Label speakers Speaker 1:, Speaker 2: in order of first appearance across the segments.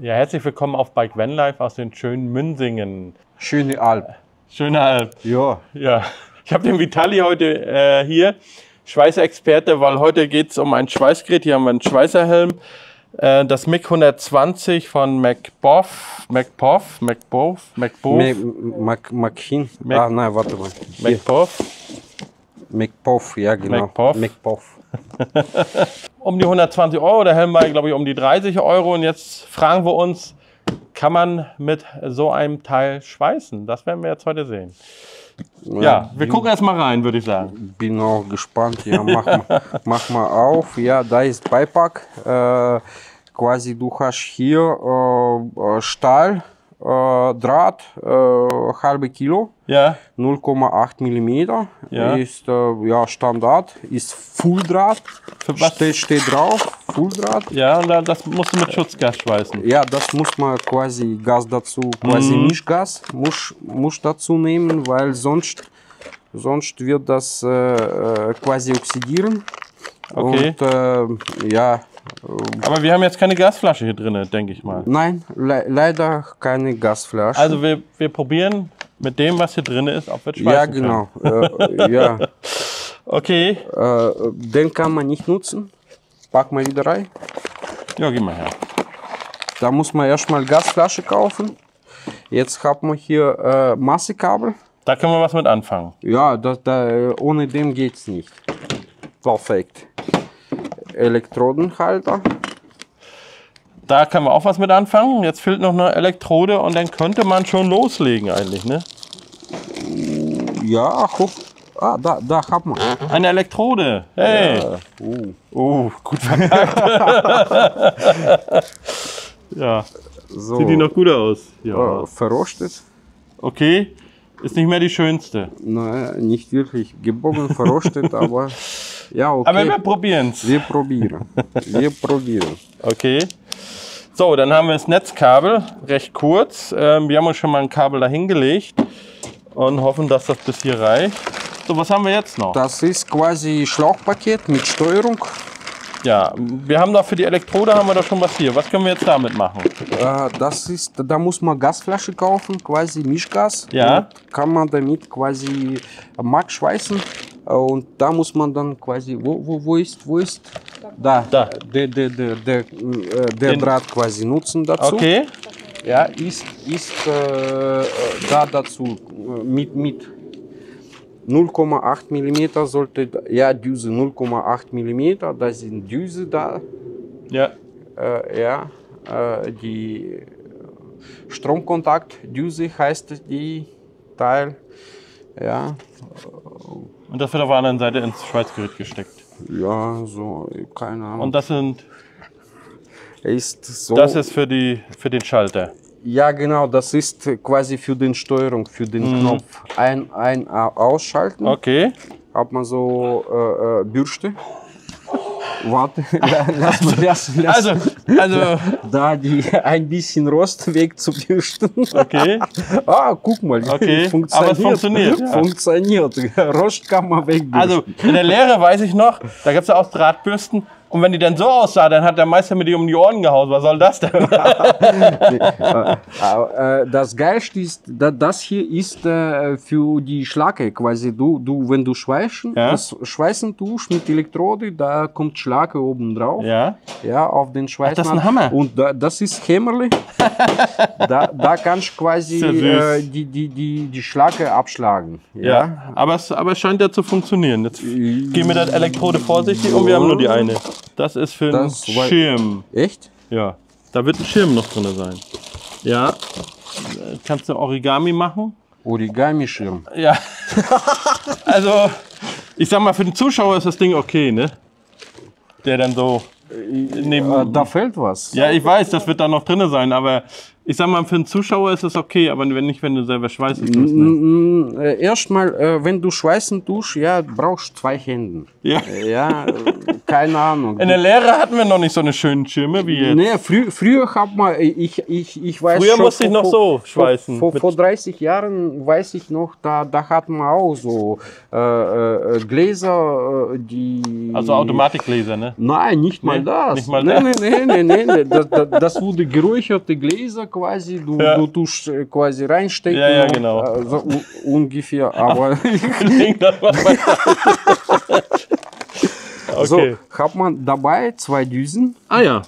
Speaker 1: Ja, herzlich willkommen auf Bike Van Life aus den schönen Münsingen.
Speaker 2: Schöne Alp.
Speaker 1: Schöne Alp.
Speaker 2: Ja.
Speaker 1: Ja, ich habe den Vitali heute äh, hier, Schweißexperte, weil heute geht es um ein Schweißgerät. Hier haben wir einen Schweißerhelm. Äh, das MIG 120 von MacBoff, MacBoff, MacBoff, MacBoff,
Speaker 2: Mac, Machin.
Speaker 1: Mac-
Speaker 2: ah, nein, warte mal. Hier.
Speaker 1: MacBoff.
Speaker 2: MacPoff, ja genau.
Speaker 1: MacPoff.
Speaker 2: MacPoff.
Speaker 1: Um die 120 Euro, der Helm war, glaube ich, um die 30 Euro. Und jetzt fragen wir uns, kann man mit so einem Teil schweißen? Das werden wir jetzt heute sehen. Ja, wir gucken erst mal rein, würde ich sagen.
Speaker 2: Bin auch gespannt. Ja, mach, mal, mach mal auf. Ja, da ist Beipack. Äh, quasi du hast hier äh, äh, Stahl, äh, Draht, äh, halbe Kilo.
Speaker 1: Ja,
Speaker 2: 0,8 mm
Speaker 1: Ja.
Speaker 2: ist äh, ja, Standard, ist Fulldraht,
Speaker 1: Für was?
Speaker 2: steht, steht drauf, Fulldraht.
Speaker 1: ja, und da- das musst du mit Schutzgas schweißen.
Speaker 2: Ja, das muss man quasi Gas dazu, quasi
Speaker 1: Mhm.
Speaker 2: Mischgas muss, muss dazu nehmen, weil sonst, sonst wird das äh, äh, quasi oxidieren.
Speaker 1: Okay.
Speaker 2: Und äh, ja,
Speaker 1: Aber wir haben jetzt keine Gasflasche hier drin, denke ich mal.
Speaker 2: nein, le leider keine Gasflasche.
Speaker 1: Also wir, wir probieren mit dem, was hier drin ist, ob wir schweißen
Speaker 2: ja, genau. äh, ja,
Speaker 1: Okay,
Speaker 2: äh, den kann man nicht nutzen. Pack mal wieder rein.
Speaker 1: ja, geh mal her.
Speaker 2: Da muss man erstmal Gasflasche kaufen. Jetzt hat man hier äh, Massekabel.
Speaker 1: Da können wir was mit anfangen.
Speaker 2: Ja, da, äh, ohne dem geht's nicht. Perfekt. Elektrodenhalter.
Speaker 1: Da können wir auch was mit anfangen. Jetzt fehlt noch eine Elektrode und dann könnte man schon loslegen eigentlich, ne?
Speaker 2: Ja, hoch. Ah, da, da hat man.
Speaker 1: Eine Elektrode. Hey.
Speaker 2: Uh,
Speaker 1: Oh, gut verpackt. ja,
Speaker 2: so.
Speaker 1: sieht die noch gut aus. Ja.
Speaker 2: äh, verrostet.
Speaker 1: Okay, ist nicht mehr die schönste.
Speaker 2: Nein, nicht wirklich gebogen, verrostet, aber ja, okay.
Speaker 1: Aber wir probieren es.
Speaker 2: wir probieren. Wir probieren.
Speaker 1: Okay. So, dann haben wir das Netzkabel, recht kurz. Ähm, wir haben uns schon mal ein Kabel dahingelegt und hoffen, dass das bis hier reicht. So, was haben wir jetzt noch?
Speaker 2: Das ist quasi Schlauchpaket mit Steuerung.
Speaker 1: Ja, wir haben doch für die Elektrode haben wir doch schon was hier. Was können wir jetzt damit machen?
Speaker 2: Äh, das ist, da muss man Gasflasche kaufen, quasi Mischgas.
Speaker 1: Ja.
Speaker 2: Und kann man damit quasi Max schweißen. Äh, Und da muss man dann quasi, wo, wo, wo ist, wo ist? Da.
Speaker 1: Da.
Speaker 2: Der, der, der, der, der Draht quasi nutzen dazu.
Speaker 1: Okay.
Speaker 2: Ja, ist, ist äh, äh, da dazu äh, mit, mit 0,8 mm sollte, ja, Düse 0,8 mm, da sind Düse da.
Speaker 1: Ja.
Speaker 2: Äh, ja, äh, die Stromkontaktdüse heißt die Teil. Ja,
Speaker 1: Und das wird auf der anderen Seite ins Schweißgerät gesteckt.
Speaker 2: Ja, so, keine Ahnung.
Speaker 1: Und das sind,
Speaker 2: ist so.
Speaker 1: das ist für die, für den Schalter.
Speaker 2: ja, genau, das ist quasi für den Steuerung, für den Knopf ein, ein, au- ausschalten.
Speaker 1: Okay.
Speaker 2: Hat man so äh, äh, Bürste. Warte, la- lass mal, lass, lass
Speaker 1: Also, also,
Speaker 2: da die ein bisschen Rost wegzubürsten.
Speaker 1: okay.
Speaker 2: Ah, guck mal,
Speaker 1: Okay,
Speaker 2: funktioniert.
Speaker 1: aber es funktioniert, ja.
Speaker 2: Funktioniert. Rost kann man wegbürsten.
Speaker 1: Also, in der Lehre weiß ich noch, da gab es ja auch Drahtbürsten. Und wenn die dann so aussah, dann hat der Meister mir die um die Ohren gehauen. Was soll das denn?
Speaker 2: Äh, äh, das Geilste ist, da, das hier ist äh, für die Schlacke quasi. Du, du, wenn du schweißen,
Speaker 1: Ja.
Speaker 2: das schweißen tust mit Elektrode, da kommt Schlacke oben drauf.
Speaker 1: ja.
Speaker 2: Ja, auf den Schweiß.
Speaker 1: das ist ein Hammer.
Speaker 2: Und da, das ist Hämmerli. da, da kannst du quasi
Speaker 1: ja
Speaker 2: äh, die, die, die, die Schlacke abschlagen.
Speaker 1: Ja. Aber, es, aber es scheint ja zu funktionieren. Jetzt gehen wir das Elektrode vorsichtig um. Wir haben nur die eine. Das ist für einen
Speaker 2: Das war-
Speaker 1: Schirm.
Speaker 2: Echt?
Speaker 1: Ja. Da wird ein Schirm noch drin sein. Ja. Äh, Kannst du Origami machen?
Speaker 2: Origami-Schirm.
Speaker 1: Ja. also, ich sag mal, für den Zuschauer ist das Ding okay, ne? Der dann so neben.
Speaker 2: Äh, da fällt was.
Speaker 1: Ja, ich weiß, das wird da noch drin sein, aber Ich sag mal, für einen Zuschauer ist es okay, aber wenn nicht, wenn du selber schweißen tust. Ne?
Speaker 2: Mm, äh, Erstmal, äh, wenn du schweißen tust, ja, brauchst zwei Hände.
Speaker 1: Ja.
Speaker 2: Äh, Ja, äh, keine Ahnung.
Speaker 1: In der Lehre hatten wir noch nicht so eine schönen Schirme wie jetzt.
Speaker 2: Nee, frü früher hat man, ich, ich, ich weiß
Speaker 1: Früher
Speaker 2: schon,
Speaker 1: musste ich noch so schweißen.
Speaker 2: Vor, vor, vor 30 Jahren weiß ich noch, da, da hat man auch so äh, Gläser, die...
Speaker 1: Also Automatikgläser, ne?
Speaker 2: Nein, nicht mal
Speaker 1: Nee,
Speaker 2: das.
Speaker 1: nicht mal
Speaker 2: nee,
Speaker 1: das.
Speaker 2: nee, nee, nee, nee, nee. Das, das, das wurde geräucherte Gläser quasi. Du,
Speaker 1: Ja.
Speaker 2: du tust quasi reinstecken.
Speaker 1: Ja, ja,
Speaker 2: und,
Speaker 1: genau.
Speaker 2: äh, so u- ungefähr. Aber
Speaker 1: Klingt das was okay.
Speaker 2: so hat man dabei zwei Düsen.
Speaker 1: Ah ja.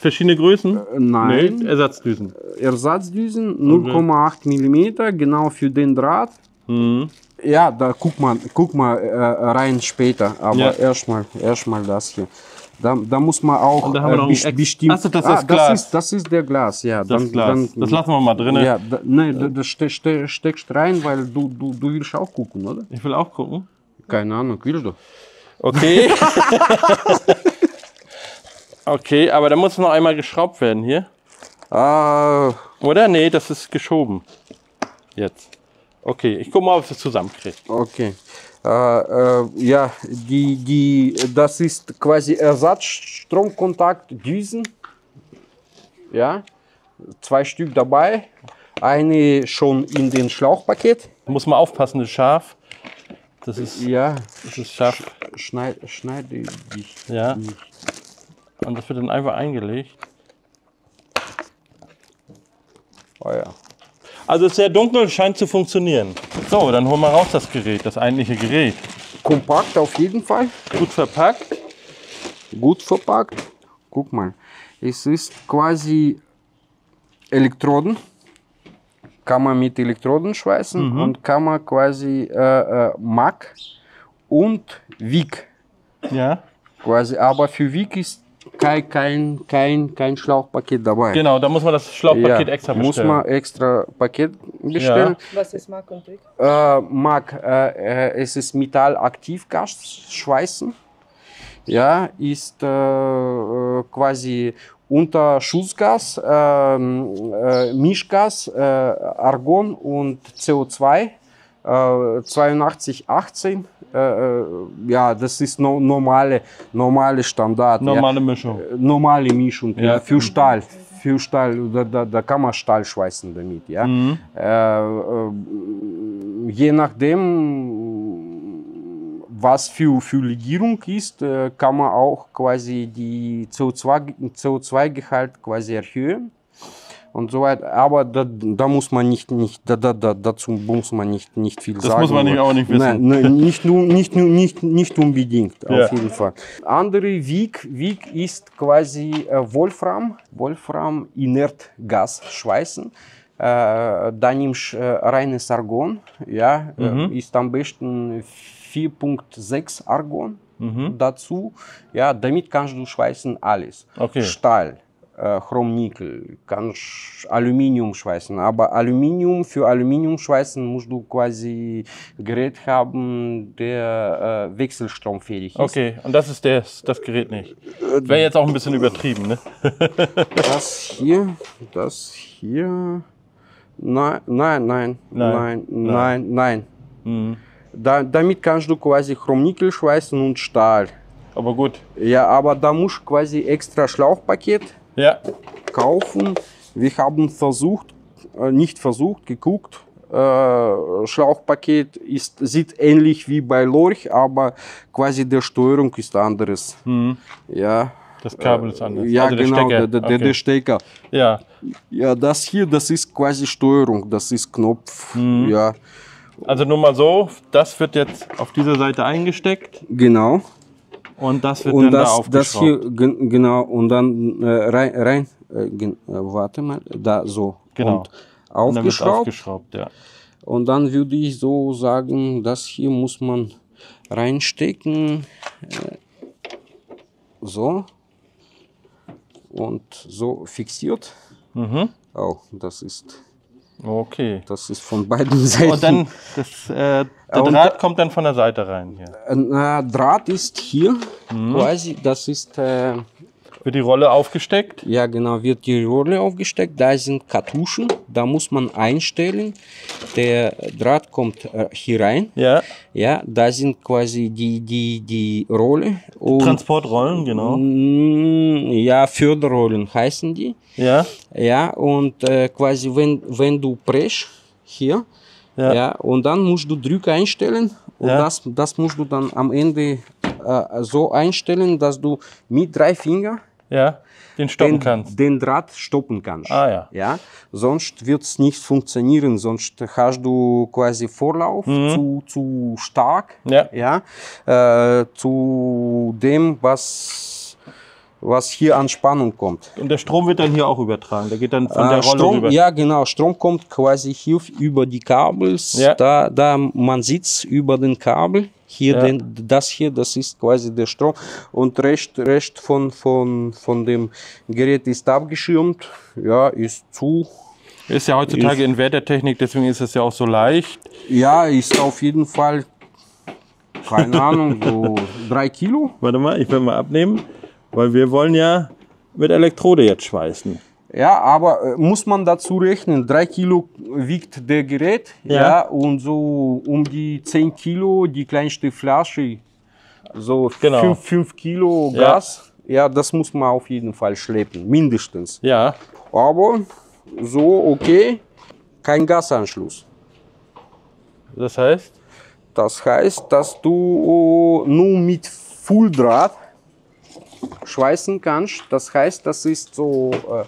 Speaker 1: Verschiedene Größen?
Speaker 2: Äh, Nein,
Speaker 1: Nee, Ersatzdüsen.
Speaker 2: Ersatzdüsen 0,8 mm, genau für den Draht.
Speaker 1: Mhm.
Speaker 2: Ja, da guck mal, guck mal äh, rein später. Aber
Speaker 1: Ja.
Speaker 2: erstmal, erstmal das hier. Da, da muss man auch
Speaker 1: Und da haben wir noch ein
Speaker 2: best-
Speaker 1: Ex-
Speaker 2: bestimmt.
Speaker 1: Ach so, das
Speaker 2: ah,
Speaker 1: ist Glas.
Speaker 2: Das ist, das ist der Glas, ja.
Speaker 1: Das Glas. das lassen wir mal drin.
Speaker 2: Ja, da, nein, da, das ste, ste, steckst rein, weil du, du, du willst auch gucken, oder?
Speaker 1: Ich will auch gucken.
Speaker 2: Keine Ahnung, willst du?
Speaker 1: Okay. okay, aber da muss noch einmal geschraubt werden hier.
Speaker 2: Ah,
Speaker 1: Oder? Nee, das ist geschoben. Jetzt. Okay, ich guck mal, ob ich das zusammenkriege.
Speaker 2: okay. Äh, äh, ja, die, die, das ist quasi Ersatzstromkontakt Düsen. Ja, zwei Stück dabei. Eine schon in den Schlauchpaket.
Speaker 1: Muss man aufpassen, das ist scharf. Das ist,
Speaker 2: Ja,
Speaker 1: das ist scharf.
Speaker 2: schneid, schneide dich.
Speaker 1: Ja.
Speaker 2: nicht.
Speaker 1: Und das wird dann einfach eingelegt.
Speaker 2: Oh ja.
Speaker 1: Also es ist sehr dunkel, scheint zu funktionieren. So, dann holen wir raus das Gerät, das eigentliche Gerät.
Speaker 2: Kompakt auf jeden Fall.
Speaker 1: Gut verpackt.
Speaker 2: gut verpackt. Guck mal, es ist quasi Elektroden. Kann man mit Elektroden schweißen und kann man quasi äh, äh, Mack und Wick
Speaker 1: Ja.
Speaker 2: quasi. Aber für Wick ist kein, kein, kein, kein Schlauchpaket dabei.
Speaker 1: Genau, da muss man das Schlauchpaket
Speaker 2: Ja,
Speaker 1: extra
Speaker 2: muss
Speaker 1: bestellen.
Speaker 2: man extra Paket bestellen.
Speaker 3: Was ist Mark und Wick?
Speaker 2: Äh, Mack, äh, äh, es ist Metall-Aktivgas-Schweißen. Ja, ist äh, äh, quasi unter Schussgas, ähm, äh, Mischgas, äh, Argon und CO2. Äh, 8218, äh, äh, ja, das ist no, normale, normale Standard. ja
Speaker 1: Normale Mischung.
Speaker 2: normale Mischung ja.
Speaker 1: Ja.
Speaker 2: für Stahl. Für Stahl, da, da, da kann man Stahl schweißen damit. Ja.
Speaker 1: Mhm.
Speaker 2: Äh, äh, je nachdem, was für, für Legierung ist, äh, kann man auch quasi die CO2, CO2-Gehalt quasi erhöhen und so weiter. Aber da, da muss man nicht, nicht da, da, da, dazu muss man nicht, nicht viel
Speaker 1: Das
Speaker 2: sagen.
Speaker 1: muss man nicht- auch nicht wissen.
Speaker 2: Nein, nicht, nicht, nicht, nicht unbedingt,
Speaker 1: Ja.
Speaker 2: auf jeden Fall. Andere Weg, Weg ist quasi äh, Wolfram, Wolfram Inertgas schweißen. Äh, da nimmst äh, reines Argon, ja,
Speaker 1: Mhm.
Speaker 2: ist am besten 4.6 Argon
Speaker 1: Mhm.
Speaker 2: dazu. Ja, damit kannst du schweißen alles.
Speaker 1: Okay.
Speaker 2: Stahl, Chrom-Nickel, kannst Aluminium schweißen. Aber Aluminium, für Aluminium schweißen musst du quasi Gerät haben, der äh, wechselstromfähig ist.
Speaker 1: Okay, und das ist das, das Gerät nicht. Wäre jetzt auch ein bisschen übertrieben, ne?
Speaker 2: Das hier, das hier. Nein, nein, nein,
Speaker 1: Nein.
Speaker 2: nein, nein, nein.
Speaker 1: Mhm.
Speaker 2: Da, damit kannst du quasi Chrom-Nickel schweißen und Stahl.
Speaker 1: Aber gut.
Speaker 2: Ja, aber da musst du quasi extra Schlauchpaket
Speaker 1: Ja,
Speaker 2: kaufen. Wir haben versucht, äh, nicht versucht, geguckt. Äh, Schlauchpaket ist, sieht ähnlich wie bei Lorch, aber quasi der Steuerung ist anderes. Ja,
Speaker 1: das Kabel ist anders.
Speaker 2: ja
Speaker 1: also der
Speaker 2: genau,
Speaker 1: Stecker.
Speaker 2: der, der,
Speaker 1: okay.
Speaker 2: der Stecker.
Speaker 1: Ja,
Speaker 2: Ja, das hier, das ist quasi Steuerung, das ist Knopf. Ja,
Speaker 1: also nur mal so, das wird jetzt auf dieser Seite eingesteckt
Speaker 2: genau.
Speaker 1: Und das wird
Speaker 2: Und
Speaker 1: dann da
Speaker 2: das, das hier,
Speaker 1: aufgeschraubt.
Speaker 2: gen- genau, und dann äh, rein, rein äh, äh, warte mal, da so.
Speaker 1: Genau.
Speaker 2: Und
Speaker 1: Und
Speaker 2: aufgeschraubt.
Speaker 1: aufgeschraubt, ja.
Speaker 2: Und dann würde ich so sagen, das hier muss man reinstecken. äh, So. Und so fixiert.
Speaker 1: Mhm.
Speaker 2: Oh, das ist,
Speaker 1: Okay.
Speaker 2: das ist von beiden Seiten.
Speaker 1: Und dann, das, äh, der
Speaker 2: Und
Speaker 1: Draht kommt dann von der Seite rein hier.
Speaker 2: Äh, na, Draht ist hier
Speaker 1: Mhm.
Speaker 2: quasi, das ist äh,
Speaker 1: Wird die Rolle aufgesteckt?
Speaker 2: Ja, genau, wird die Rolle aufgesteckt. Da sind Kartuschen, da muss man einstellen. Der Draht kommt äh, hier rein.
Speaker 1: Ja.
Speaker 2: Ja, da sind quasi die, die, die Rolle. Und,
Speaker 1: Transportrollen, genau.
Speaker 2: Mm, ja, Förderrollen heißen die.
Speaker 1: Ja.
Speaker 2: Ja, und äh, quasi, wenn, wenn du presch hier,
Speaker 1: Ja.
Speaker 2: ja. und dann musst du Druck einstellen und
Speaker 1: Ja.
Speaker 2: das, das musst du dann am Ende äh, so einstellen, dass du mit drei Fingern
Speaker 1: Ja. Den stoppen
Speaker 2: den,
Speaker 1: kannst.
Speaker 2: den Draht stoppen kannst.
Speaker 1: Ah, ja.
Speaker 2: ja? Sonst wird es nicht funktionieren, sonst hast du quasi Vorlauf zu, zu stark
Speaker 1: Mhm. Ja.
Speaker 2: ja? Äh, zu dem, was, was hier an Spannung kommt.
Speaker 1: Und der Strom wird dann hier auch übertragen. Der geht dann von der
Speaker 2: Äh,
Speaker 1: Rolle
Speaker 2: Strom,
Speaker 1: rüber.
Speaker 2: ja, genau. Strom kommt quasi hier über die Kabels.
Speaker 1: Ja.
Speaker 2: Da, da man sitzt über den Kabel. Hier,
Speaker 1: Ja.
Speaker 2: den, das hier, das ist quasi der Strom. Und Rest, Rest von, von, von dem Gerät ist abgeschirmt. Ja, ist zu.
Speaker 1: Ist ja heutzutage Invertertechnik, deswegen ist es ja auch so leicht.
Speaker 2: Ja, ist auf jeden Fall, keine Ahnung, so drei Kilo.
Speaker 1: Warte mal, ich will mal abnehmen, weil wir wollen ja mit Elektrode jetzt schweißen.
Speaker 2: Ja, aber äh, muss man dazu rechnen, drei Kilo wiegt der Gerät,
Speaker 1: Ja.
Speaker 2: ja, und so um die 10 Kilo die kleinste Flasche, so
Speaker 1: Genau.
Speaker 2: 5 fünf Kilo
Speaker 1: Ja.
Speaker 2: Gas, ja. das muss man auf jeden Fall schleppen, mindestens.
Speaker 1: Ja,
Speaker 2: Aber so okay, kein Gasanschluss.
Speaker 1: das heißt,
Speaker 2: Das heißt, dass du nur mit Fulldraht schweißen kannst. Das heißt, das ist so, äh,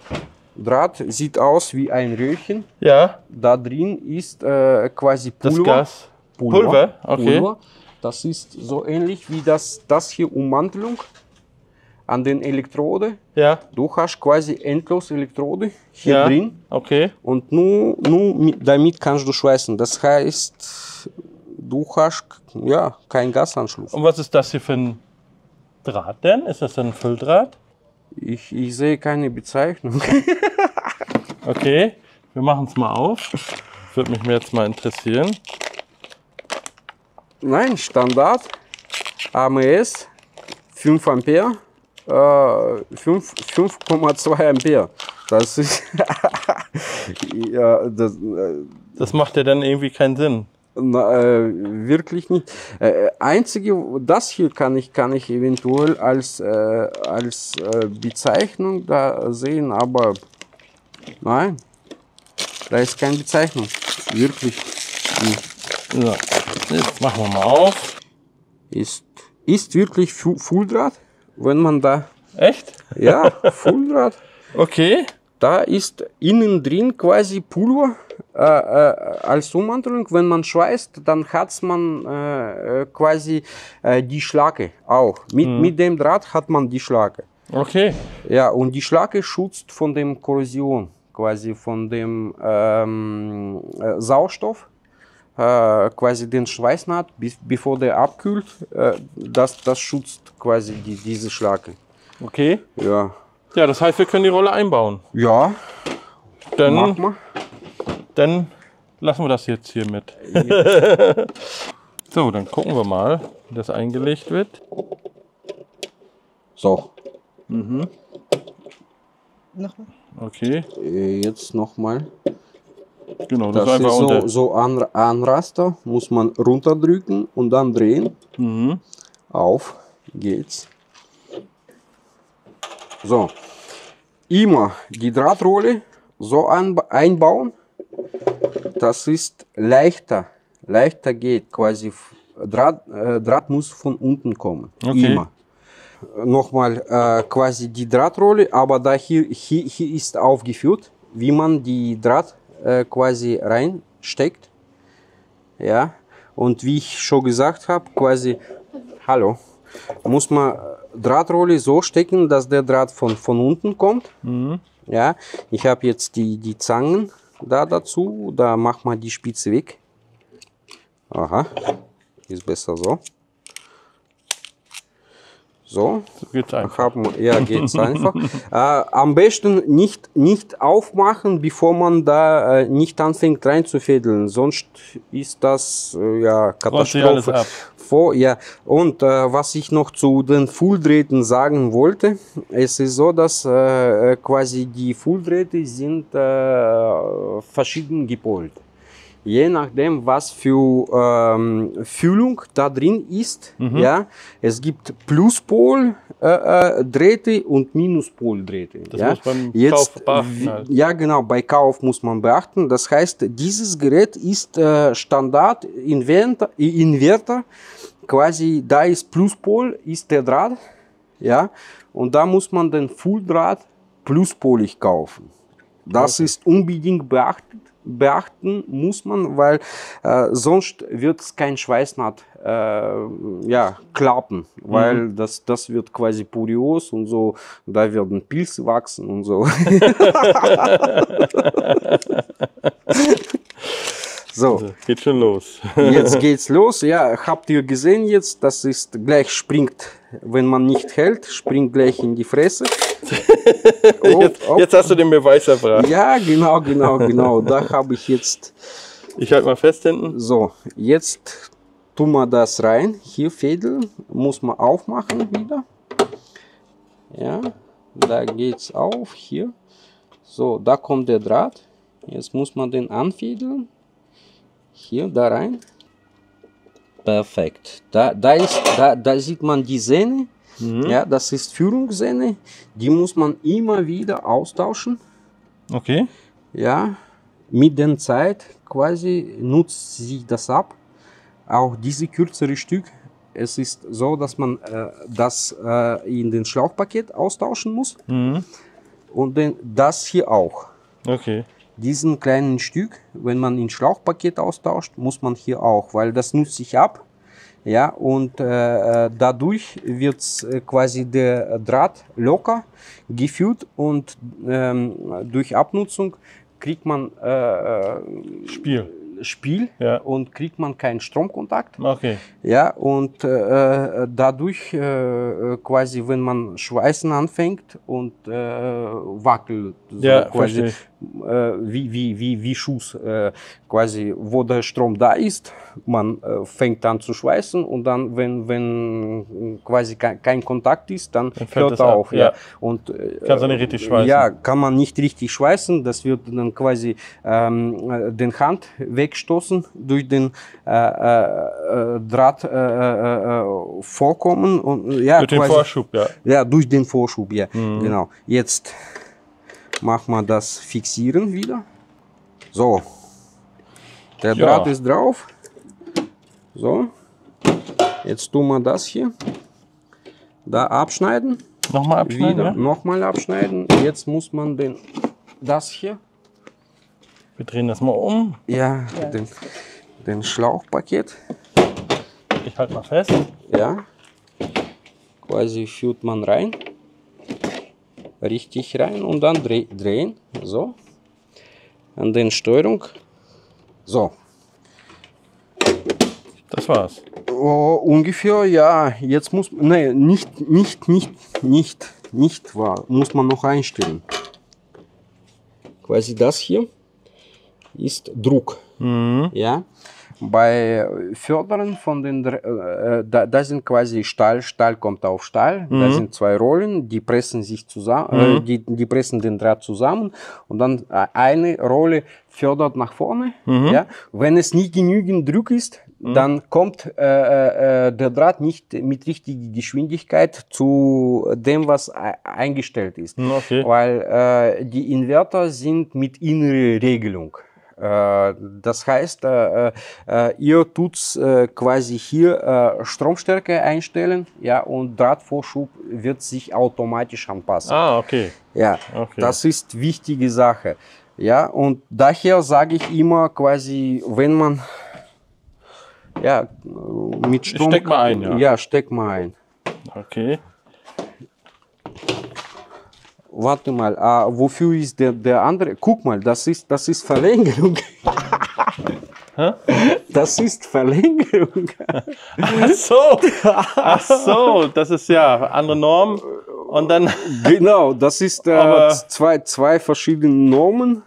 Speaker 2: Draht sieht aus wie ein Röhrchen.
Speaker 1: ja,
Speaker 2: Da drin ist äh, quasi
Speaker 1: das
Speaker 2: Pulver.
Speaker 1: Gas. Pulver, okay.
Speaker 2: Pulver. Das ist so ähnlich wie das, das hier Ummantelung an den Elektrode.
Speaker 1: Ja,
Speaker 2: Du hast quasi endlos Elektrode hier
Speaker 1: ja,
Speaker 2: drin
Speaker 1: okay.
Speaker 2: und nur, nur mit, damit kannst du schweißen. Das heißt, du hast ja keinen Gasanschluss.
Speaker 1: Und was ist das hier für ein Draht denn? Ist das ein Fülldraht?
Speaker 2: Ich, ich sehe keine Bezeichnung.
Speaker 1: Okay, wir machen es mal auf. Würde mich mir jetzt mal interessieren.
Speaker 2: Nein, Standard AMS 5 Ampere, äh, 5 5,2 Ampere. Das ist ja, das, äh,
Speaker 1: Das macht ja dann irgendwie keinen Sinn.
Speaker 2: Na, äh, wirklich nicht. Äh, einzige, das hier kann ich, kann ich eventuell als, äh, als äh, Bezeichnung da sehen, aber nein, da ist keine Bezeichnung. Wirklich nicht.
Speaker 1: So, jetzt machen wir mal auf.
Speaker 2: Ist, ist wirklich Fu- Fulldraht, wenn man da,
Speaker 1: Echt?
Speaker 2: ja, Fulldraht.
Speaker 1: Okay.
Speaker 2: Da ist innen drin quasi Pulver äh, äh, als Ummantelung. Wenn man schweißt, dann hat man äh, äh, quasi äh, die Schlacke auch. Mit, mit dem Draht hat man die Schlacke.
Speaker 1: Okay.
Speaker 2: Ja, und die Schlacke schützt von dem Korrosion, quasi von dem ähm, äh, Sauerstoff, quasi den Schweißnaht, bis, bevor der abkühlt. Das, das schützt quasi die, diese Schlacke.
Speaker 1: Okay.
Speaker 2: Ja,
Speaker 1: Ja, das heißt, wir können die Rolle einbauen.
Speaker 2: ja mach
Speaker 1: Dann,
Speaker 2: mal.
Speaker 1: dann lassen wir das jetzt hier mit. so, dann gucken wir mal, wie das eingelegt wird.
Speaker 2: So.
Speaker 3: Nochmal.
Speaker 1: Okay,
Speaker 2: Äh, Jetzt nochmal.
Speaker 1: genau, das,
Speaker 2: Das
Speaker 1: ist einfach
Speaker 2: ist so,
Speaker 1: unter.
Speaker 2: so an, an Raster, muss man runterdrücken und dann drehen.
Speaker 1: Mhm.
Speaker 2: Auf geht's. So. Immer die Drahtrolle so einbauen. Das ist leichter. Leichter geht quasi. Draht, äh, Draht muss von unten kommen.
Speaker 1: Okay.
Speaker 2: Immer. Nochmal äh, quasi die Drahtrolle, aber da hier, hier, hier ist aufgeführt, wie man die Draht äh, quasi reinsteckt. Ja, und wie ich schon gesagt habe, quasi, hallo, muss man Drahtrolle so stecken, dass der Draht von, von unten kommt. Ja, ich habe jetzt die, die Zangen da dazu, da macht man die Spitze weg. Aha, ist besser so. So,
Speaker 1: einfach.
Speaker 2: haben, ja, geht's einfach. äh, am besten nicht, nicht aufmachen, bevor man da äh, nicht anfängt reinzufädeln, sonst ist das äh, ja Katastrophe. Vor, ja. Und äh, was ich noch zu den Fulldrähten sagen wollte, es ist so, dass äh, quasi die Fulldrähte sind äh, verschieden gepolt. Je nachdem, was für ähm, Füllung da drin ist, ja, es gibt Pluspol äh, äh, und Minuspol Drähte.
Speaker 1: Das
Speaker 2: ja.
Speaker 1: muss beim Kauf beachten halt.
Speaker 2: Ja, genau, bei Kauf muss man beachten. Das heißt, dieses Gerät ist äh, Standard Inverter, Inverter. Quasi, da ist Pluspol, ist der Draht. Ja, und da muss man den Fulldraht pluspolig kaufen. Das ist unbedingt beachtet, beachten muss man, weil äh, sonst wird es kein Schweißnaht äh, ja, klappen, weil das, das wird quasi purios und so, da werden Pilze wachsen und so. so,
Speaker 1: Geht schon los.
Speaker 2: jetzt geht's los. Ja, habt ihr gesehen jetzt, das ist gleich springt, wenn man nicht hält, springt gleich in die Fresse. Oh,
Speaker 1: Jetzt,
Speaker 2: oh.
Speaker 1: jetzt hast du den Beweis erbracht.
Speaker 2: Ja, genau, genau, genau. Da habe ich jetzt
Speaker 1: Ich halte mal fest hinten.
Speaker 2: So, jetzt tun wir das rein. Hier Fädel muss man aufmachen wieder. Ja, da geht's auf. Hier. So, da kommt der Draht. Jetzt muss man den anfädeln. Hier, da rein. Perfekt. Da, da, ist, da, da sieht man die Sehne. Ja, das ist Führungssehne. Die muss man immer wieder austauschen.
Speaker 1: Okay.
Speaker 2: Ja, mit der Zeit quasi nutzt sich das ab. Auch diese kürzere Stück. Es ist so, dass man äh, das äh, in den Schlauchpaket austauschen muss. Und den, das hier auch.
Speaker 1: Okay.
Speaker 2: Diesen kleinen Stück, wenn man in Schlauchpaket austauscht, muss man hier auch, weil das nutzt sich ab. Ja, und äh, äh, dadurch wird äh, quasi der Draht locker geführt und ähm, durch Abnutzung kriegt man äh, äh,
Speaker 1: Spiel.
Speaker 2: Spiel
Speaker 1: Ja.
Speaker 2: und kriegt man keinen Stromkontakt.
Speaker 1: Okay.
Speaker 2: Ja, und äh, dadurch äh, quasi, wenn man Schweißen anfängt und äh, wackelt, so
Speaker 1: Ja,
Speaker 2: quasi
Speaker 1: verstehe
Speaker 2: wie, wie, wie, wie Schuss, äh, quasi, wo der Strom da ist, man äh, fängt an zu schweißen und dann, wenn, wenn quasi kein, kein Kontakt ist, dann,
Speaker 1: fällt
Speaker 2: hört er
Speaker 1: ab,
Speaker 2: auf.
Speaker 1: ja.
Speaker 2: Ja. Und, äh,
Speaker 1: Kannst du nicht richtig schweißen.
Speaker 2: Ja, kann man nicht richtig schweißen, das wird dann quasi ähm, äh, den Hand wegstoßen durch den äh, äh, Draht äh, äh, vorkommen und ja,
Speaker 1: Durch den
Speaker 2: quasi,
Speaker 1: Vorschub, ja.
Speaker 2: ja, durch den Vorschub, ja,
Speaker 1: Mhm.
Speaker 2: genau. Jetzt machen wir das Fixieren wieder. So, der
Speaker 1: Ja.
Speaker 2: Draht ist drauf. So, jetzt tun wir das hier. Da abschneiden,
Speaker 1: Nochmal abschneiden,
Speaker 2: wieder
Speaker 1: ja?
Speaker 2: nochmal abschneiden. Jetzt muss man den, das hier,
Speaker 1: Wir drehen das mal um.
Speaker 2: ja, Den, den Schlauchpaket,
Speaker 1: Ich halte mal fest.
Speaker 2: ja, quasi führt man rein, richtig rein und dann dreh, drehen, so, an den Steuerung, so,
Speaker 1: Das war's.
Speaker 2: Oh, ungefähr, ja. Jetzt muss nee, nicht, nicht, nicht, nicht, nicht wahr. Muss man noch einstellen. Quasi das hier ist Druck. Ja. Bei Fördern von den, äh, äh, da, da sind quasi Stahl, Stahl kommt auf Stahl. Da sind zwei Rollen, die pressen sich zusammen, äh, die, die pressen den Draht zusammen und dann äh, eine Rolle fördert nach vorne. Ja. Wenn es nicht genügend Druck ist, dann kommt äh, äh, äh, der Draht nicht mit richtiger Geschwindigkeit zu dem, was ei- eingestellt ist.
Speaker 1: Hm, okay.
Speaker 2: Weil äh, die Inverter sind mit innerer Regelung. Äh, Das heißt, äh, äh, ihr tut quasi hier Stromstärke einstellen, ja, und Drahtvorschub wird sich automatisch anpassen.
Speaker 1: Ah, okay.
Speaker 2: Ja,
Speaker 1: Okay.
Speaker 2: das ist wichtige Sache. Ja, und daher sage ich immer quasi, wenn man ja mit Strom
Speaker 1: Steck mal ein, ja.
Speaker 2: Ja, steck mal ein.
Speaker 1: Okay.
Speaker 2: Warte mal, ah, wofür ist der, der andere? Guck mal, das ist, das ist Verlängerung. Das ist Verlängerung.
Speaker 1: Ach so. Ach so. Das ist ja andere Norm. Und dann.
Speaker 2: Genau, das ist äh, zwei, zwei verschiedene Normen.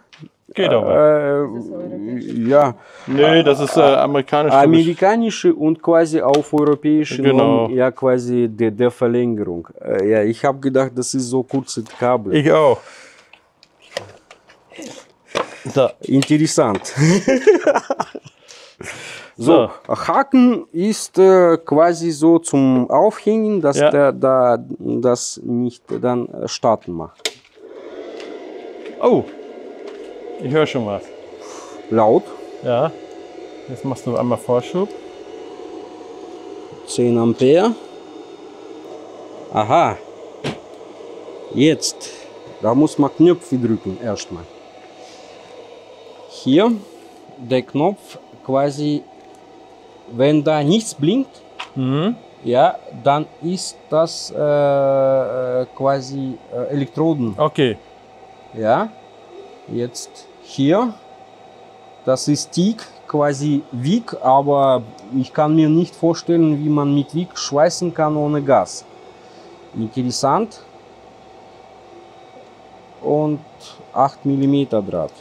Speaker 1: Geht aber.
Speaker 2: Äh, ja,
Speaker 1: Nee, das ist äh, amerikanisch.
Speaker 2: amerikanische und quasi auf europäische
Speaker 1: Genau.
Speaker 2: Norm, ja quasi der, der Verlängerung. Äh, ja, ich habe gedacht, das ist so kurze Kabel.
Speaker 1: Ich auch. So,
Speaker 2: Interessant.
Speaker 1: so.
Speaker 2: Haken ist äh, quasi so zum Aufhängen, dass
Speaker 1: Ja.
Speaker 2: der da das nicht dann äh, starten macht.
Speaker 1: Oh, ich höre schon was.
Speaker 2: Laut,
Speaker 1: Ja. Jetzt machst du einmal Vorschub.
Speaker 2: 10 Ampere. Aha. Jetzt, da muss man Knöpfe drücken erstmal. Hier der Knopf quasi, wenn da nichts blinkt,
Speaker 1: Mhm.
Speaker 2: ja, dann ist das äh, äh, quasi äh, Elektroden.
Speaker 1: Okay.
Speaker 2: Ja, jetzt hier, das ist TIG, quasi Wick, aber ich kann mir nicht vorstellen, wie man mit Wick schweißen kann ohne Gas. Interessant. Und 8 mm Draht.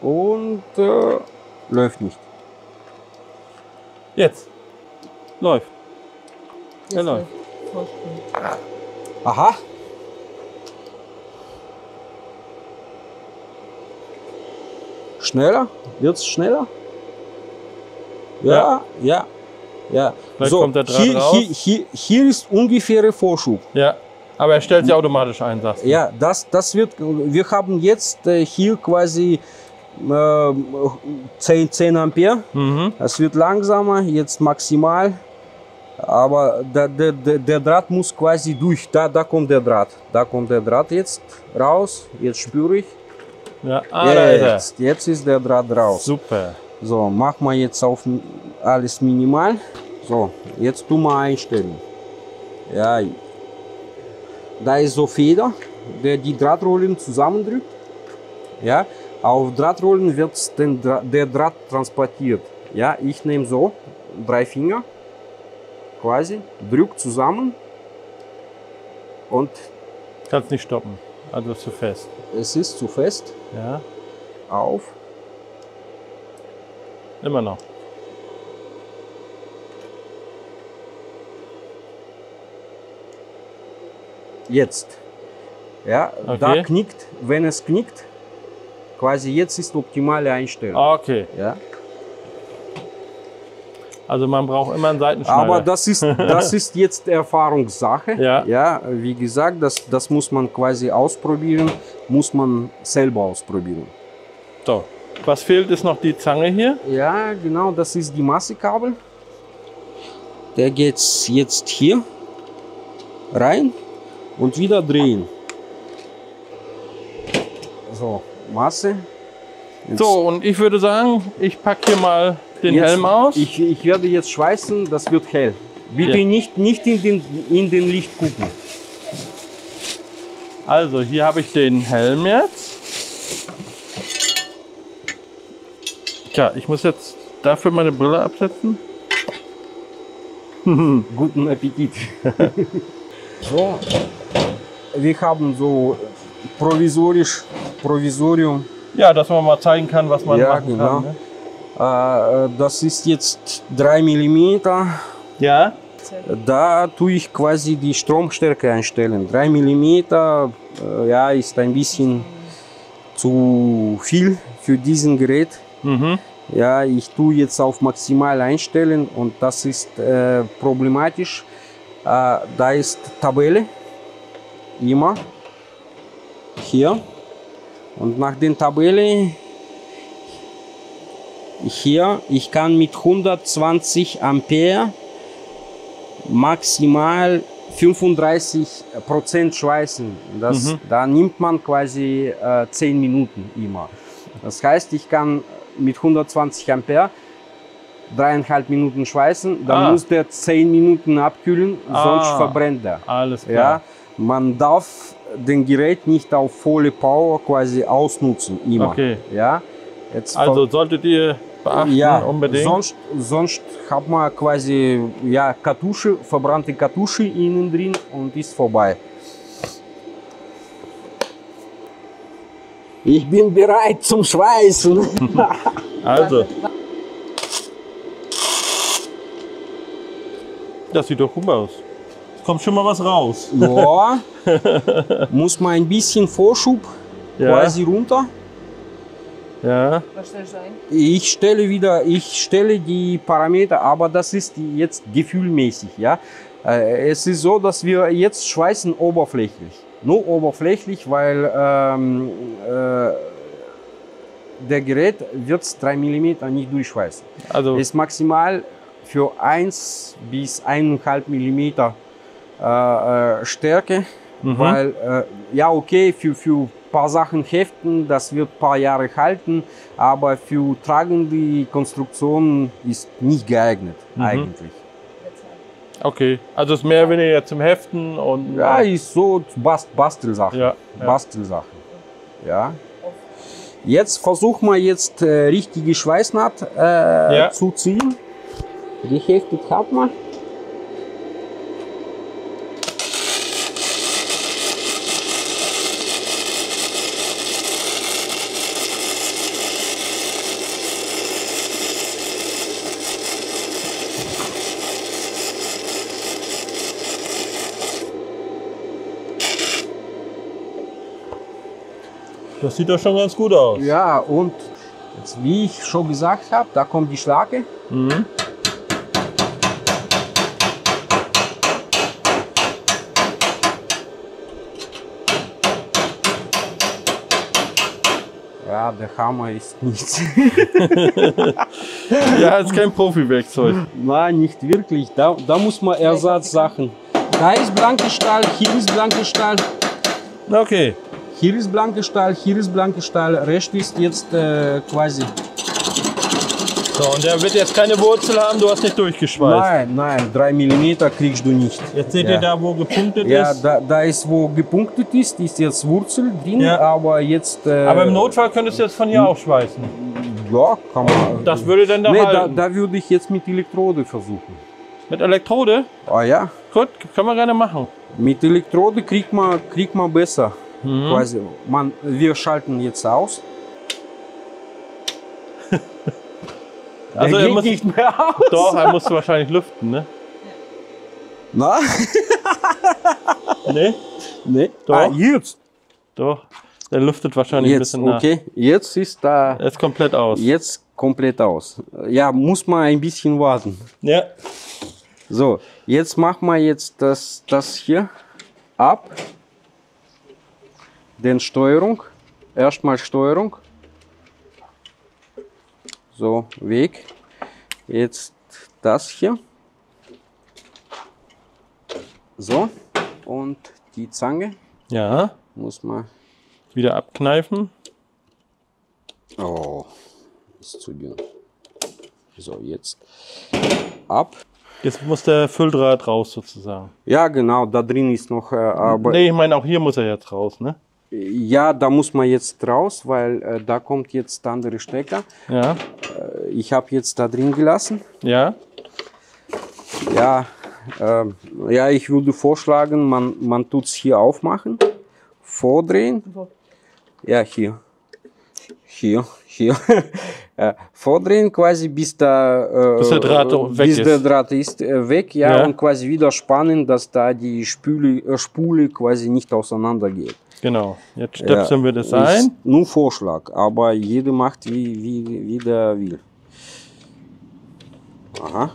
Speaker 2: Und äh, läuft nicht.
Speaker 1: Jetzt. Läuft.
Speaker 3: Jetzt
Speaker 1: Ja, läuft.
Speaker 3: Vollsprung.
Speaker 2: Aha. Schneller? Wird's schneller? Ja, ja, ja.
Speaker 1: Vielleicht
Speaker 2: so,
Speaker 1: kommt der Draht
Speaker 2: hier,
Speaker 1: raus.
Speaker 2: hier, hier, hier ist ungefähre Vorschub.
Speaker 1: Ja. Aber er stellt sie automatisch ein, sagst du.
Speaker 2: Ja, das, das wird, wir haben jetzt äh, hier quasi äh, 10, 10 Ampere.
Speaker 1: Mhm.
Speaker 2: Es wird langsamer, jetzt maximal. Aber der, der, der, der Draht muss quasi durch. Da, da kommt der Draht. Da kommt der Draht jetzt raus. Jetzt spüre ich.
Speaker 1: Ja. Ah,
Speaker 2: jetzt, jetzt ist der Draht raus.
Speaker 1: Super.
Speaker 2: So, mach mal jetzt auf alles minimal. So, jetzt tu mal einstellen. Ja, da ist so Feder, der die Drahtrollen zusammendrückt. Ja, auf Drahtrollen wird den Dra der Draht transportiert. Ja, ich nehme so drei Finger, quasi, drück zusammen und
Speaker 1: Kannst nicht stoppen. Also zu fest.
Speaker 2: Es ist zu fest.
Speaker 1: Ja.
Speaker 2: Auf.
Speaker 1: Immer noch.
Speaker 2: Jetzt. Ja, da
Speaker 1: Okay.
Speaker 2: knickt, wenn es knickt, quasi jetzt ist optimale Einstellung.
Speaker 1: Okay.
Speaker 2: Ja.
Speaker 1: Also man braucht immer einen Seitenschneider.
Speaker 2: Aber das ist, das ist jetzt Erfahrungssache.
Speaker 1: Ja.
Speaker 2: ja wie gesagt, das, das muss man quasi ausprobieren, muss man selber ausprobieren.
Speaker 1: so. Was fehlt, ist noch die Zange hier.
Speaker 2: Ja, genau, das ist die Massekabel. Der geht jetzt hier rein und wieder drehen. So, Masse. Jetzt-
Speaker 1: So, und ich würde sagen, ich packe hier mal den
Speaker 2: Jetzt-
Speaker 1: Helm aus.
Speaker 2: Ich, ich werde jetzt schweißen, das wird hell. Bitte
Speaker 1: Ja.
Speaker 2: nicht, nicht in, den, in den Licht gucken.
Speaker 1: Also, hier habe ich den Helm jetzt. Tja, ich muss jetzt dafür meine Brille absetzen.
Speaker 2: Guten Appetit. so, wir haben so provisorisch, Provisorium.
Speaker 1: Ja, dass man mal zeigen kann, was man
Speaker 2: Ja,
Speaker 1: machen
Speaker 2: genau.
Speaker 1: kann. Ne?
Speaker 2: Äh, das ist jetzt 3 mm.
Speaker 1: Ja,
Speaker 2: Da tue ich quasi die Stromstärke einstellen. 3 mm äh, ja, ist ein bisschen zu viel für diesen Gerät.
Speaker 1: mhm.
Speaker 2: Ja, ich tue jetzt auf maximal einstellen und das ist äh, problematisch. Äh, da ist Tabelle immer hier und nach den Tabelle hier ich kann mit 120 Ampere maximal 35 Prozent schweißen. Das,
Speaker 1: Mhm.
Speaker 2: Da nimmt man quasi äh, 10 Minuten immer. Das heißt, ich kann mit 120 Ampere dreieinhalb Minuten schweißen, dann
Speaker 1: Ah.
Speaker 2: muss der 10 Minuten abkühlen, sonst
Speaker 1: Ah.
Speaker 2: verbrennt er.
Speaker 1: alles
Speaker 2: Ja,
Speaker 1: klar.
Speaker 2: man darf den Gerät nicht auf volle Power quasi ausnutzen, immer.
Speaker 1: Okay.
Speaker 2: Ja, jetzt
Speaker 1: Also solltet ihr beachten,
Speaker 2: ja,
Speaker 1: unbedingt.
Speaker 2: sonst, sonst hat man quasi ja, Kartusche, verbrannte Kartusche innen drin und ist vorbei. Ich bin bereit zum Schweißen.
Speaker 1: Also. Das sieht doch gut aus. Es kommt schon mal was raus.
Speaker 2: ja, muss man ein bisschen Vorschub
Speaker 1: Ja.
Speaker 2: quasi runter.
Speaker 1: Ja.
Speaker 3: Was stellst du ein?
Speaker 2: Ich stelle wieder, ich stelle die Parameter, aber das ist jetzt gefühlmäßig, ja. Äh, Es ist so, dass wir jetzt schweißen oberflächlich. Nur oberflächlich, weil ähm, äh, der Gerät wird 3 mm nicht durchschweißen.
Speaker 1: Also,
Speaker 2: ist maximal für 1 bis 1,5 mm äh, äh, Stärke, weil äh, ja okay, für, für paar Sachen heften, das wird ein paar Jahre halten, aber für tragende Konstruktionen ist nicht geeignet eigentlich.
Speaker 1: okay. Also, es ist mehr oder weniger zum Heften und.
Speaker 2: Ja, ist so Bast Bastelsachen.
Speaker 1: Ja, ja.
Speaker 2: Bastelsachen. Ja. Jetzt versuchen wir jetzt äh, richtige Schweißnaht äh,
Speaker 1: Ja.
Speaker 2: zu ziehen. Geheftet hat man.
Speaker 1: Das sieht doch schon ganz gut aus.
Speaker 2: Ja, und jetzt, wie ich schon gesagt habe, da kommt die Schlake.
Speaker 1: Mhm.
Speaker 2: Ja, der Hammer ist nichts.
Speaker 1: Ja, ist kein Profi-Werkzeug.
Speaker 2: Nein, nicht wirklich. Da, da muss man Ersatzsachen. Da ist blanke Stahl, hier ist blanke Stahl,
Speaker 1: Okay.
Speaker 2: Hier ist blanke Stahl, hier ist blanke Stahl. Rest ist jetzt äh, quasi.
Speaker 1: So, und der wird jetzt keine Wurzel haben, du hast nicht durchgeschweißt.
Speaker 2: Nein, nein, 3 mm kriegst du nicht.
Speaker 1: Jetzt seht
Speaker 2: Ja.
Speaker 1: ihr da, wo gepunktet
Speaker 2: Ja,
Speaker 1: ist.
Speaker 2: da, da ist wo gepunktet ist, ist jetzt Wurzel drin,
Speaker 1: Ja.
Speaker 2: aber jetzt. Äh,
Speaker 1: Aber im Notfall könntest du jetzt von hier auch schweißen.
Speaker 2: Ja, kann man.
Speaker 1: Das würde dann da
Speaker 2: nee, da,
Speaker 1: halten.
Speaker 2: da würde ich jetzt mit Elektrode versuchen.
Speaker 1: Mit Elektrode?
Speaker 2: Ah ja,
Speaker 1: Gut, können wir gerne machen.
Speaker 2: mit Elektrode kriegt man, kriegt man besser.
Speaker 1: Mhm.
Speaker 2: Quasi. Man, wir schalten jetzt aus.
Speaker 1: Also er muss,
Speaker 2: nicht mehr aus.
Speaker 1: doch, er muss wahrscheinlich lüften, ne?
Speaker 2: Na?
Speaker 1: Nee?
Speaker 2: Nee.
Speaker 1: Doch.
Speaker 2: Ah, jetzt.
Speaker 1: Doch. Der lüftet wahrscheinlich ein
Speaker 2: Jetzt,
Speaker 1: bisschen nach.
Speaker 2: okay. Jetzt ist da.
Speaker 1: Ist komplett aus.
Speaker 2: Jetzt komplett aus. Ja, muss man ein bisschen warten.
Speaker 1: Ja.
Speaker 2: So, jetzt machen wir jetzt das, das hier ab. Den Steuerung. Erstmal Steuerung. So, weg. Jetzt das hier. So, und die Zange
Speaker 1: Ja.
Speaker 2: muss man.
Speaker 1: Wieder abkneifen.
Speaker 2: Oh, ist zu dünn. So, jetzt ab.
Speaker 1: Jetzt muss der Fülldraht raus sozusagen.
Speaker 2: Ja, genau, da drin ist noch, äh, aber
Speaker 1: Nee, ich meine, auch hier muss er jetzt raus, ne?
Speaker 2: Ja, da muss man jetzt raus, weil äh, da kommt jetzt der andere Stecker.
Speaker 1: Ja.
Speaker 2: Ich habe jetzt da drin gelassen.
Speaker 1: Ja.
Speaker 2: Ja, ähm, ja, ich würde vorschlagen, man, man tut es hier aufmachen, vordrehen. Ja, hier. Hier, hier. vordrehen quasi, bis, der,
Speaker 1: Bis der Draht weg
Speaker 2: bis
Speaker 1: ist.
Speaker 2: der Draht ist weg, ja,
Speaker 1: Ja.
Speaker 2: und quasi wieder spannen, dass da die Spüle, Spule quasi nicht auseinander geht.
Speaker 1: Genau. Jetzt stöpseln wir das
Speaker 2: ist
Speaker 1: ein.
Speaker 2: Nur Vorschlag, aber jeder macht wie, wie, wie der will. Aha.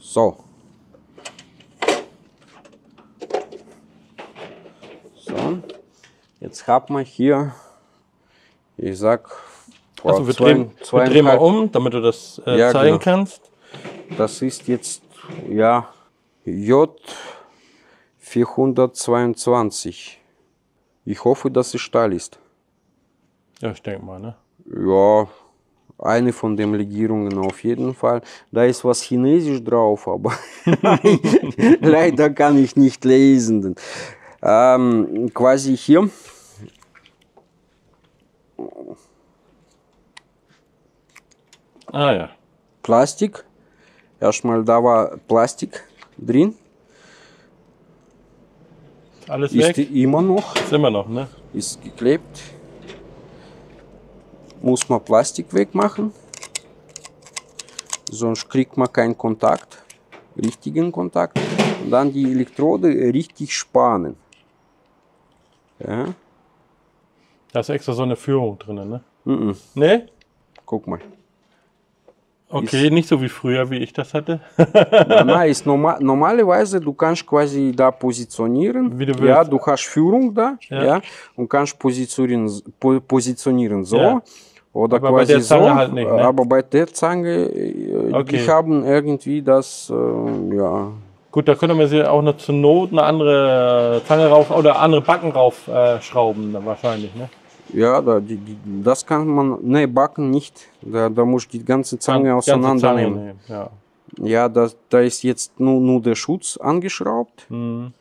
Speaker 2: So. So. Jetzt hat man hier, ich sag,
Speaker 1: Also wir
Speaker 2: zwei-
Speaker 1: drehen, wir drehen mal um, damit du das äh,
Speaker 2: Ja,
Speaker 1: zeigen
Speaker 2: genau.
Speaker 1: kannst.
Speaker 2: Das ist jetzt, ja, J 422. Ich hoffe, dass es Stahl ist.
Speaker 1: Ja, ich denke mal, ne?
Speaker 2: Ja, eine von den Legierungen auf jeden Fall. Da ist was Chinesisch drauf, aber leider kann ich nicht lesen. Ähm, quasi hier.
Speaker 1: Ah ja.
Speaker 2: Plastik. Erstmal da war Plastik drin.
Speaker 1: Alles
Speaker 2: ist
Speaker 1: weg?
Speaker 2: immer noch,
Speaker 1: Ist immer noch, ne?
Speaker 2: ist geklebt. Muss man Plastik wegmachen. Sonst kriegt man keinen Kontakt, richtigen Kontakt. Und dann die Elektrode richtig spannen. Ja,
Speaker 1: Da ist extra so eine Führung drin, ne?
Speaker 2: mhm.
Speaker 1: Ne?
Speaker 2: guck mal.
Speaker 1: Okay, nicht so wie früher, wie ich das hatte.
Speaker 2: Nein, nein, ist normal, normalerweise, du kannst quasi da positionieren.
Speaker 1: Wie du
Speaker 2: Ja,
Speaker 1: willst.
Speaker 2: du hast Führung da,
Speaker 1: Ja.
Speaker 2: ja, und kannst positionieren, po, positionieren so.
Speaker 1: Ja.
Speaker 2: Oder
Speaker 1: Aber bei
Speaker 2: quasi
Speaker 1: der Zange
Speaker 2: so,
Speaker 1: halt nicht, ne?
Speaker 2: aber bei der Zange, äh,
Speaker 1: Okay.
Speaker 2: die haben irgendwie das, äh, ja,
Speaker 1: Gut, da könnte man sie auch noch zur Not eine andere Zange rauf oder andere Backen rauf äh, schrauben, dann wahrscheinlich, ne?
Speaker 2: Ja, da, die, die, das kann man, ne, backen nicht, da, da muss die ganze Zange
Speaker 1: Ganze Zange
Speaker 2: auseinandernehmen.
Speaker 1: nehmen, Ja.
Speaker 2: Ja, da, da ist jetzt nur, nur der Schutz angeschraubt.
Speaker 1: Mhm.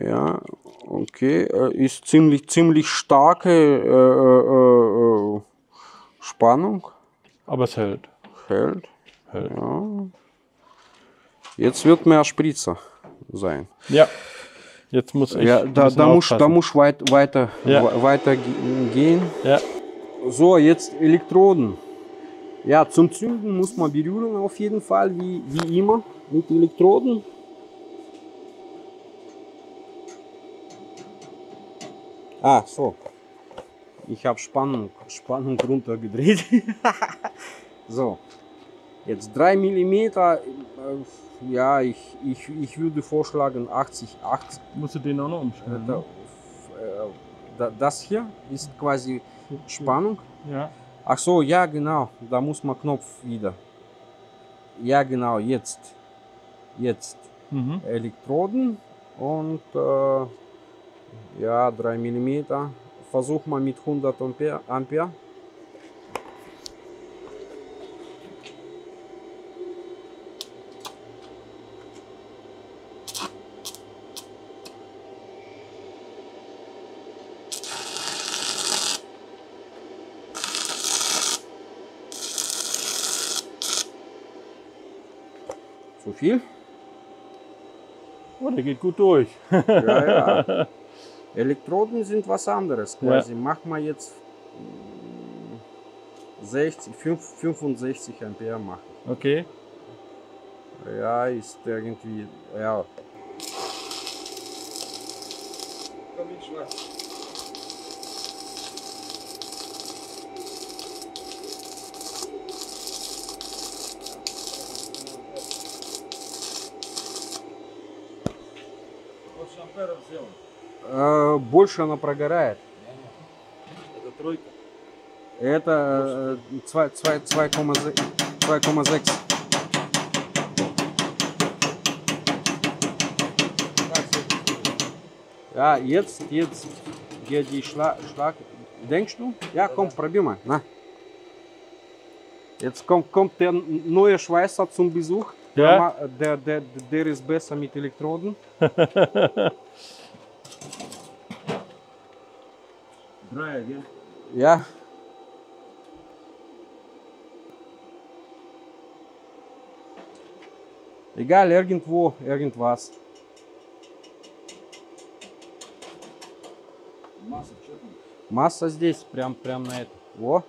Speaker 2: Ja, okay. äh, Ist ziemlich, ziemlich starke äh, äh, äh, Spannung.
Speaker 1: Aber es hält.
Speaker 2: Hält.
Speaker 1: hält.
Speaker 2: Ja. Jetzt wird mehr Spritzer sein.
Speaker 1: Ja. Jetzt muss ich.
Speaker 2: Ja, da, da muss, da muss weit, weiter,
Speaker 1: Ja.
Speaker 2: we- weiter ge- gehen.
Speaker 1: Ja.
Speaker 2: So, jetzt Elektroden. Ja, zum Zünden muss man berühren auf jeden Fall, wie, wie immer mit Elektroden. Ah, so. Ich habe Spannung, Spannung runtergedreht. so. Jetzt 3 mm. Ja, ich, ich, ich würde vorschlagen 80, 80.
Speaker 1: Musst du den auch noch umstellen.
Speaker 2: Da,
Speaker 1: Ne?
Speaker 2: da, das hier ist quasi Spannung.
Speaker 1: Ja.
Speaker 2: Ach so, ja genau, da muss man Knopf wieder. Ja genau, jetzt. Jetzt
Speaker 1: Mhm.
Speaker 2: Elektroden und äh, ja 3 mm. Versuch mal mit 100 Ampere. Ampere. Zu viel?
Speaker 1: Oh, der geht gut durch.
Speaker 2: Ja, ja. Elektroden sind was anderes quasi. Mach mal jetzt mm, 60, 5, 65 Ampere machen.
Speaker 1: Okay.
Speaker 2: Ja, ist irgendwie, ja. Э, Больше она прогорает.
Speaker 1: Это тройка.
Speaker 2: Это э, zwei- zwei- 2,6. 2,6. Ja, jetzt, jetzt hier die Schla Schlag. Denkst du? Ja, komm, probier mal. Na. Jetzt kommt, kommt der neue Schweißer zum Besuch.
Speaker 1: Ja.
Speaker 2: der, der, der ist besser mit Elektroden.
Speaker 3: Drei, gell?
Speaker 2: Ja. Egal, irgendwo, irgendwas.
Speaker 3: Масса, что там?
Speaker 2: Масса здесь, прям, прям на это. Во.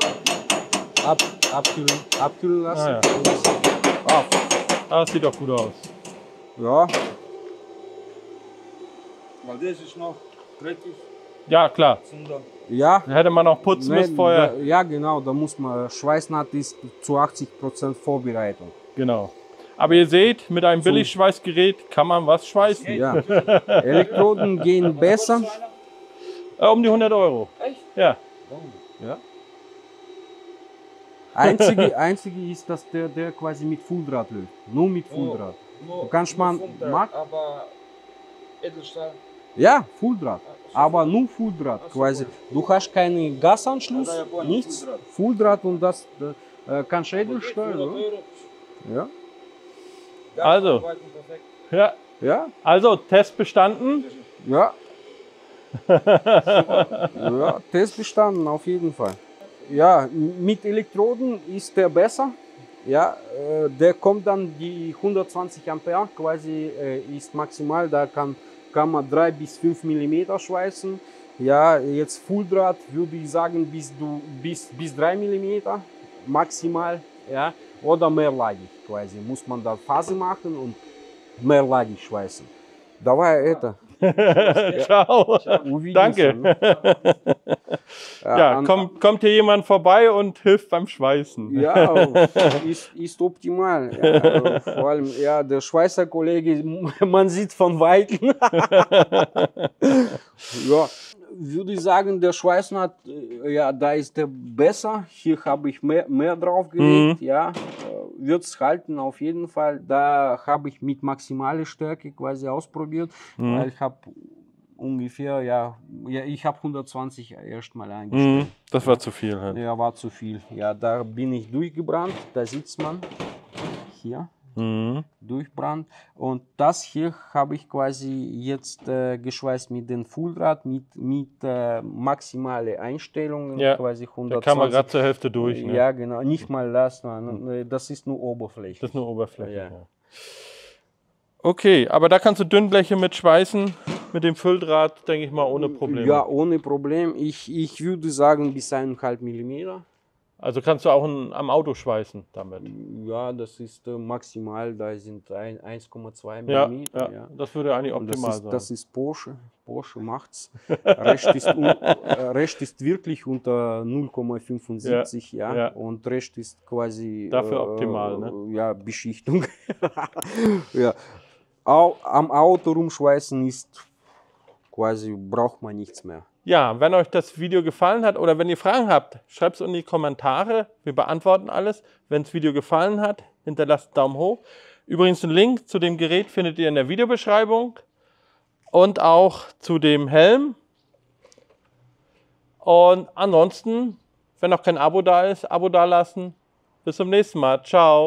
Speaker 3: Ab.
Speaker 2: Ab, abkühlen, abkühlen lassen.
Speaker 1: Ah,
Speaker 2: Ah,
Speaker 1: Ah, das sieht doch gut aus.
Speaker 2: ja.
Speaker 3: Weil das ist noch dreckig.
Speaker 1: Ja, klar.
Speaker 2: Ja.
Speaker 1: Da hätte man noch putzen
Speaker 2: Ne,
Speaker 1: müssen vorher.
Speaker 2: da, ja, genau, da muss man, Schweißnaht ist zu 80% Vorbereitung.
Speaker 1: Genau. Aber ihr seht, mit einem Billigschweißgerät kann man was schweißen.
Speaker 2: Ja. Elektroden gehen besser.
Speaker 1: Äh, um die 100 Euro.
Speaker 3: Echt?
Speaker 1: Ja.
Speaker 2: Ja. Einzige, einzige ist, dass der, der quasi mit Fuldrad läuft. Nur mit Fuldrad.
Speaker 3: Nur,
Speaker 2: du kannst man
Speaker 3: aber Edelstahl.
Speaker 2: Ja, Fuldrad.
Speaker 3: So
Speaker 2: aber nur
Speaker 3: Fuldrad so
Speaker 2: quasi. Du hast keinen Gasanschluss,
Speaker 3: ja, ja,
Speaker 2: nichts.
Speaker 3: Fuldrad.
Speaker 2: Fuldrad und das äh, kannst Edelstahl.
Speaker 3: Ja.
Speaker 2: ja.
Speaker 1: Also. Ja.
Speaker 2: Ja.
Speaker 1: Also Test bestanden.
Speaker 2: Ja. ja, Test bestanden auf jeden Fall Ja, m- mit Elektroden ist der besser. Ja, äh, der kommt dann die 120 Ampere quasi äh, ist maximal. Da kann, kann man 3 bis 5 mm schweißen. Ja, jetzt Fulldraht würde ich sagen bis, du, bis, bis 3 mm maximal. Ja, oder mehrlagig quasi. Muss man da Phase machen und mehrlagig schweißen. Давай это.
Speaker 1: Ciao. Danke.
Speaker 2: Ne?
Speaker 1: ja, ja
Speaker 2: an,
Speaker 1: kommt, kommt hier jemand vorbei und hilft beim Schweißen.
Speaker 2: ja, ist, ist optimal. Ja, also vor allem, ja, der Schweißer Kollege, man sieht von Weitem. ja, würde ich sagen, der Schweißen hat, äh, ja, da ist der besser. Hier habe ich mehr, mehr drauf gelegt, ja. Wird es halten, auf jeden Fall. Da habe ich mit maximaler Stärke quasi ausprobiert, weil ich habe ungefähr, ja, ja ich habe 120 erstmal eingestellt.
Speaker 1: Mhm, das war zu viel. Halt.
Speaker 2: Ja, war zu viel. Ja, da bin ich durchgebrannt. Da sitzt man. Hier,
Speaker 1: Mhm.
Speaker 2: durchbrannt. Und das hier habe ich quasi jetzt äh, geschweißt mit dem Fulldraht, mit, mit äh, maximale Einstellungen,
Speaker 1: Ja,
Speaker 2: quasi
Speaker 1: Da
Speaker 2: 120.
Speaker 1: kam man gerade zur Hälfte durch. Ne?
Speaker 2: Ja, genau. Nicht mal das, nein, das ist nur Oberfläche.
Speaker 1: Das ist nur Oberfläche.
Speaker 2: Ja.
Speaker 1: Ja. Okay, aber da kannst du Dünnbleche mit schweißen. Mit dem Fülldraht, denke ich mal, ohne Probleme.
Speaker 2: Ja, ohne Problem. Ich, ich würde sagen bis 1,5 Millimeter.
Speaker 1: Also kannst du auch ein, am Auto schweißen damit.
Speaker 2: Ja, das ist äh, maximal, da sind ein- 1,2
Speaker 1: Ja,
Speaker 2: Millimeter.
Speaker 1: ja, das würde eigentlich optimal
Speaker 2: das, ist,
Speaker 1: sein.
Speaker 2: das ist Porsche. Porsche macht's. Rest ist, äh, Rest ist wirklich unter 0,75, ja,
Speaker 1: ja.
Speaker 2: Und Rest ist quasi
Speaker 1: Dafür optimal, ne?
Speaker 2: Ja, Beschichtung. ja. Au, am Auto rumschweißen ist quasi braucht man nichts mehr.
Speaker 1: Ja, wenn euch das Video gefallen hat oder wenn ihr Fragen habt, schreibt es in die Kommentare. Wir beantworten alles. Wenn das Video gefallen hat, hinterlasst einen Daumen hoch. Übrigens, einen Link zu dem Gerät findet ihr in der Videobeschreibung und auch zu dem Helm. Und ansonsten, wenn noch kein Abo da ist, Abo da lassen. Bis zum nächsten Mal. Ciao.